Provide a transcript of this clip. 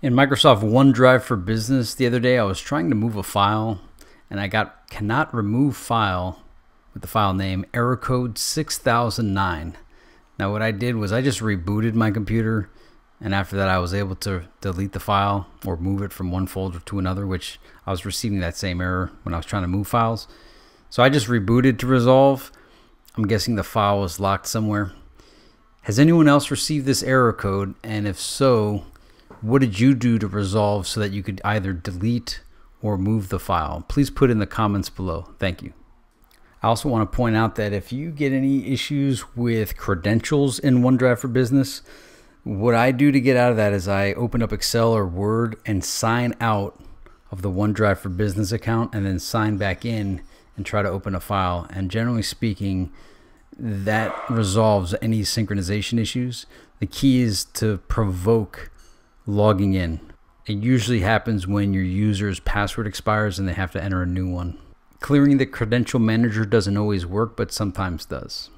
In Microsoft OneDrive for Business the other day, I was trying to move a file and I got cannot remove file with the file name error code 6009. Now what I did was I just rebooted my computer and after that I was able to delete the file or move it from one folder to another which I was receiving that same error when I was trying to move files. So I just rebooted to resolve. I'm guessing the file was locked somewhere. Has anyone else received this error code and if so, what did you do to resolve so that you could either delete or move the file? Please put in the comments below. Thank you. I also want to point out that if you get any issues with credentials in OneDrive for Business, what I do to get out of that is I open up Excel or Word and sign out of the OneDrive for Business account and then sign back in and try to open a file. And generally speaking, that resolves any synchronization issues. The key is to provoke logging in. It usually happens when your user's password expires and they have to enter a new one. Clearing the credential manager doesn't always work, but sometimes does.